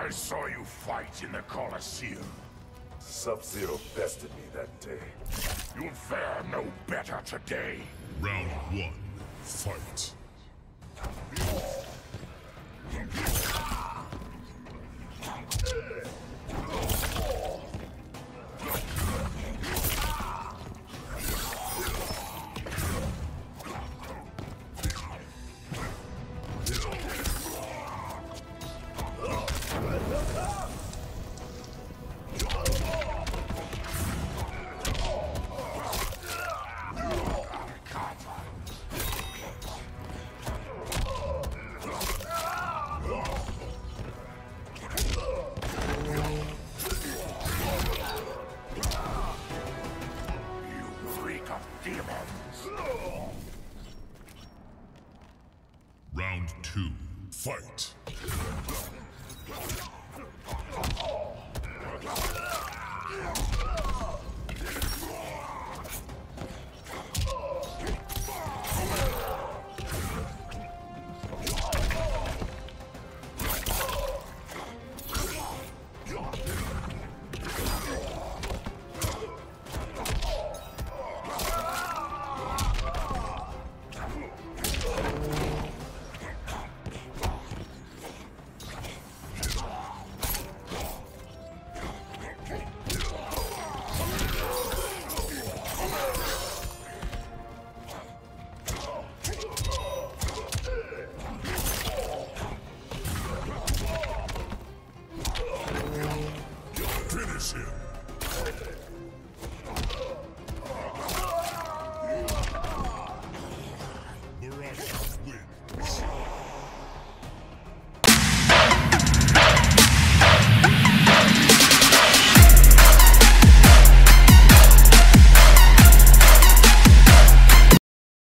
I saw you fight in the Colosseum. Sub-Zero bested me that day. You'll fare no better today. Round one, fight. Round two, fight.